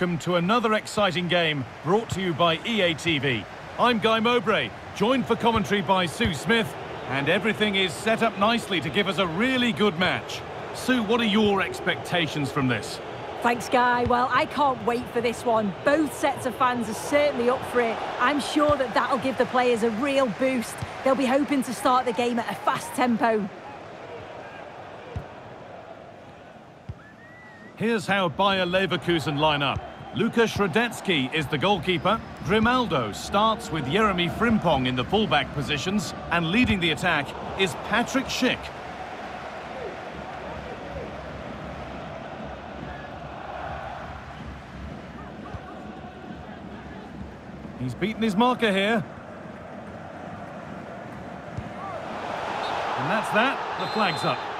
welcome to another exciting game brought to you by EA TV. I'm Guy Mowbray, joined for commentary by Sue Smith, and everything is set up nicely to give us a really good match. Sue, what are your expectations from this? Thanks, Guy. Well, I can't wait for this one. Both sets of fans are certainly up for it. I'm sure that that'll give the players a real boost. They'll be hoping to start the game at a fast tempo. Here's how Bayer Leverkusen line up. Lukas Hradecky is the goalkeeper. Grimaldo starts with Jeremy Frimpong in the fullback positions. And leading the attack is Patrick Schick. He's beaten his marker here. And that's that. The flag's up.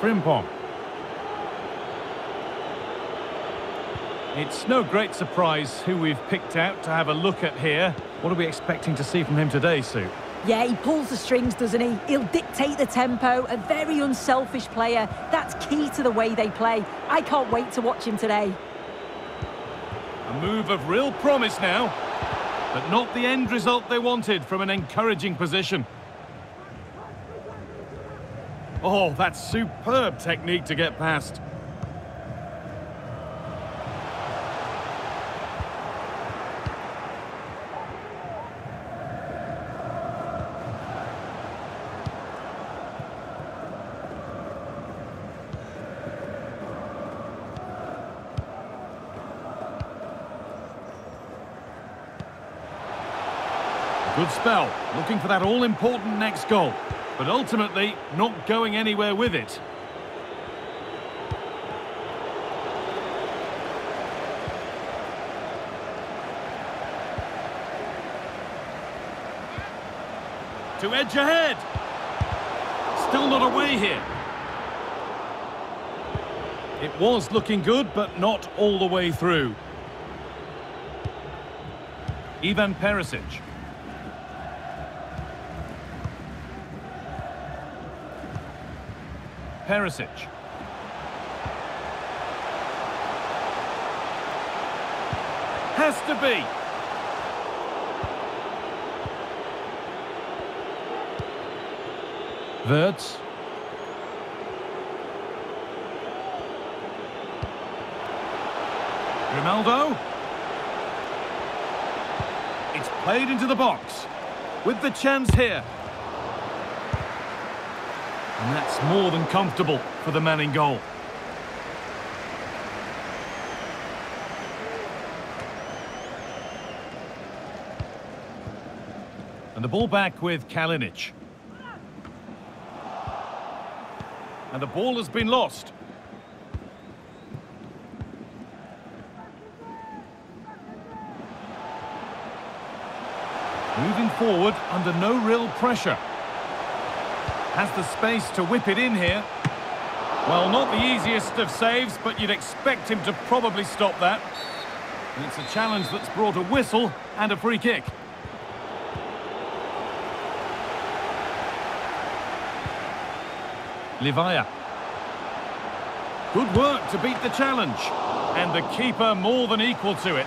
Frimpong. It's no great surprise who we've picked out to have a look at here. What are we expecting to see from him today, Sue? Yeah, he pulls the strings, doesn't he? He'll dictate the tempo, a very unselfish player. That's key to the way they play. I can't wait to watch him today. A move of real promise now, but not the end result they wanted from an encouraging position. Oh, that's superb technique to get past. Good spell, looking for that all-important next goal but ultimately not going anywhere with it. To edge ahead. Still not away here. It was looking good, but not all the way through. Ivan Perisic. Perisic. Has to be. Wirtz. Ronaldo. It's played into the box. With the chance here. And that's more than comfortable for the man in goal. And the ball back with Kalinic. And the ball has been lost. Moving forward under no real pressure. Has the space to whip it in here. Well, not the easiest of saves, but you'd expect him to probably stop that. And it's a challenge that's brought a whistle and a free kick. Livaja. Good work to beat the challenge. And the keeper more than equal to it.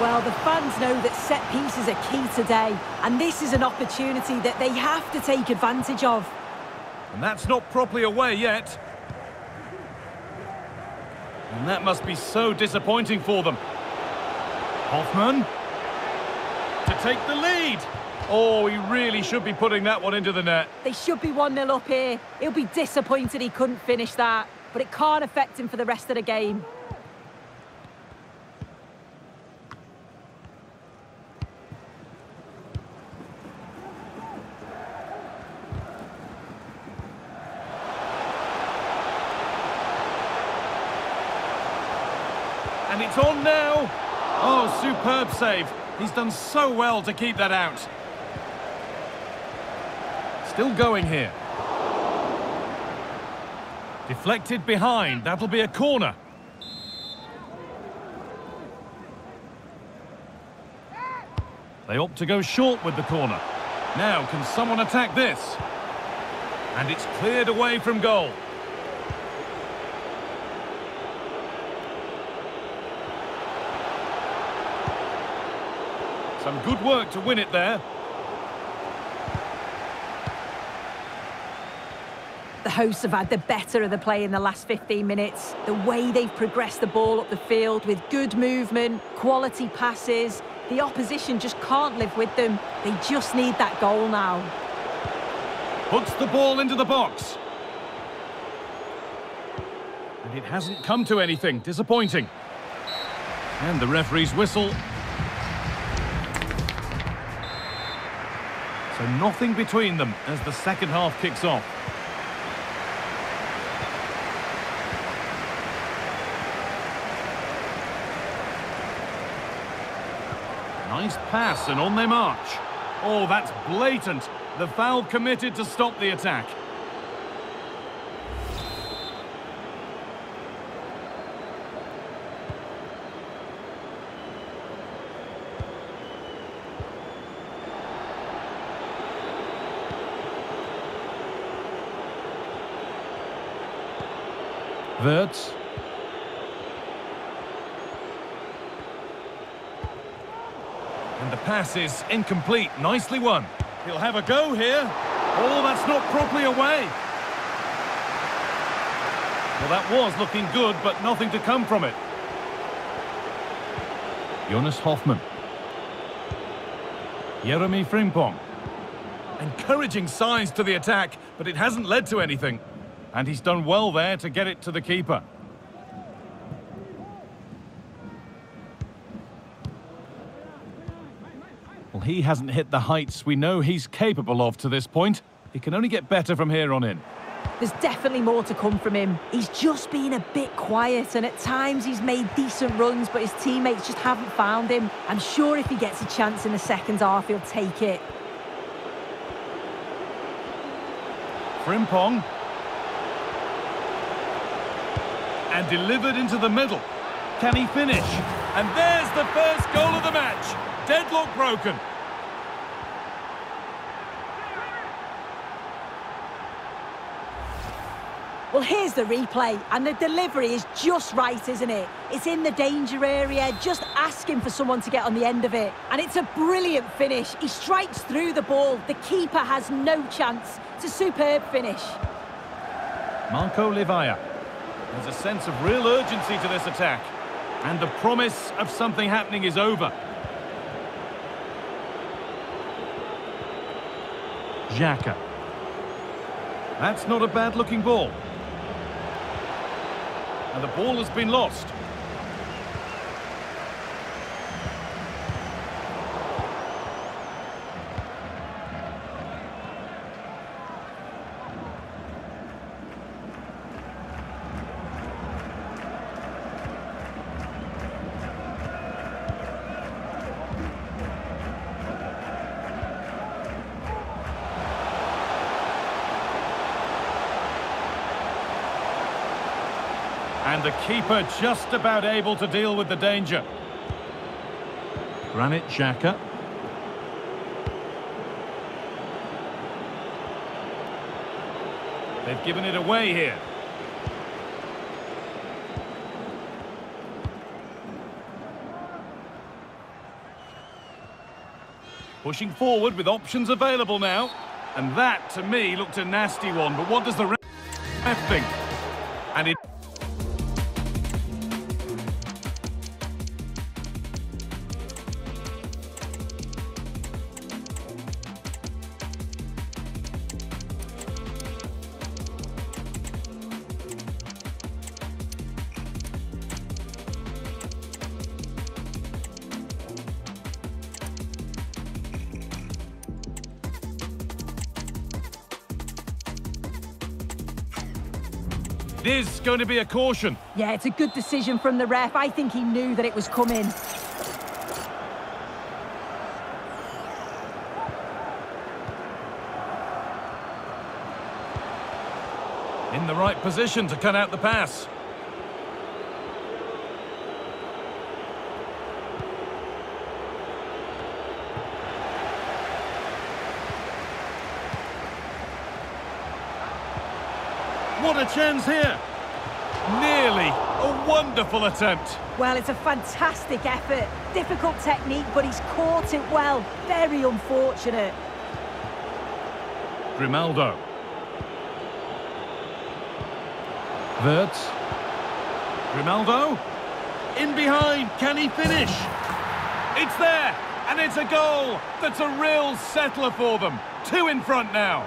Well, the fans know that set pieces are key today, and this is an opportunity that they have to take advantage of. And that's not properly away yet. And that must be so disappointing for them. Hoffmann. To take the lead. Oh, he really should be putting that one into the net. They should be 1-0 up here. He'll be disappointed he couldn't finish that, but it can't affect him for the rest of the game. And it's on now. Oh, superb save. He's done so well to keep that out. Still going here. Deflected behind. That'll be a corner. They opt to go short with the corner. Now, can someone attack this? And it's cleared away from goal. Some good work to win it there. The hosts have had the better of the play in the last 15 minutes. The way they've progressed the ball up the field with good movement, quality passes. The opposition just can't live with them. They just need that goal now. Puts the ball into the box. And it hasn't come to anything. Disappointing. And the referee's whistle. So nothing between them as the second half kicks off. Nice pass and on they march. Oh, that's blatant. The foul committed to stop the attack. Wirtz. And the pass is incomplete. Nicely won. He'll have a go here. Oh, that's not properly away. Well, that was looking good, but nothing to come from it. Jonas Hoffmann. Jeremy Frimpong. Encouraging signs to the attack, but it hasn't led to anything. And he's done well there to get it to the keeper. Well, he hasn't hit the heights we know he's capable of to this point. He can only get better from here on in. There's definitely more to come from him. He's just been a bit quiet and at times he's made decent runs, but his teammates just haven't found him. I'm sure if he gets a chance in the second half, he'll take it. Frimpong. And delivered into the middle. Can he finish? And there's the first goal of the match. Deadlock broken. Well, here's the replay, and the delivery is just right, isn't it? It's in the danger area, just asking for someone to get on the end of it. And it's a brilliant finish. He strikes through the ball. The keeper has no chance. It's a superb finish. Marco Livaja. There's a sense of real urgency to this attack. And the promise of something happening is over. Xhaka. That's not a bad-looking ball. And the ball has been lost. And the keeper just about able to deal with the danger. Granit Xhaka. They've given it away here. Pushing forward with options available now. And that, to me, looked a nasty one. But what does the ref think? It is going to be a caution. Yeah, it's a good decision from the ref. I think he knew that it was coming. In the right position to cut out the pass. What a chance here! Nearly a wonderful attempt. Well, it's a fantastic effort. Difficult technique, but he's caught it well. Very unfortunate. Grimaldo. Wirtz. Grimaldo. In behind, can he finish? It's there, and it's a goal. That's a real settler for them. Two in front now.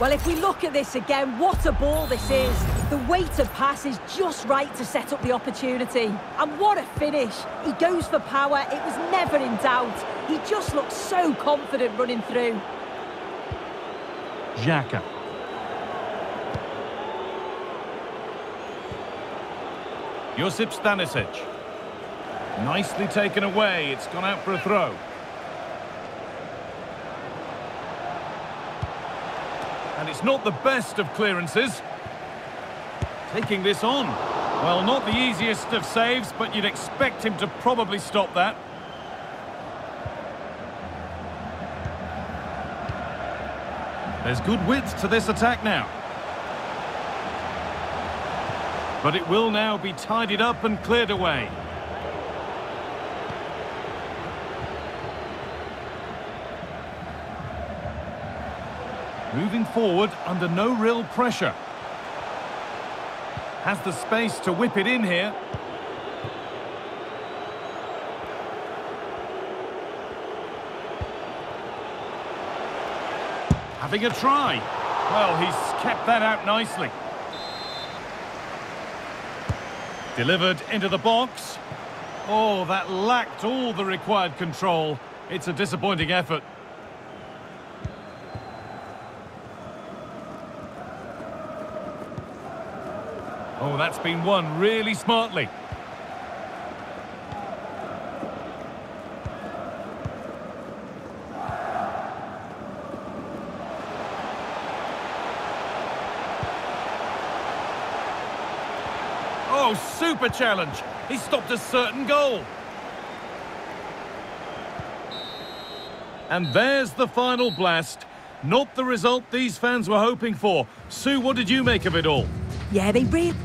Well, if we look at this again, what a ball this is. The weighted pass is just right to set up the opportunity. And what a finish. He goes for power. It was never in doubt. He just looks so confident running through. Xhaka. Josip Stanisic. Nicely taken away. It's gone out for a throw. And it's not the best of clearances. Taking this on. Well, not the easiest of saves, but you'd expect him to probably stop that. There's good width to this attack now. But it will now be tidied up and cleared away. Moving forward under no real pressure. Has the space to whip it in here. Having a try. Well, he's kept that out nicely. Delivered into the box. Oh, that lacked all the required control. It's a disappointing effort. Oh, that's been won really smartly. Oh, super challenge. He stopped a certain goal. And there's the final blast. Not the result these fans were hoping for. Sue, what did you make of it all? Yeah, they really...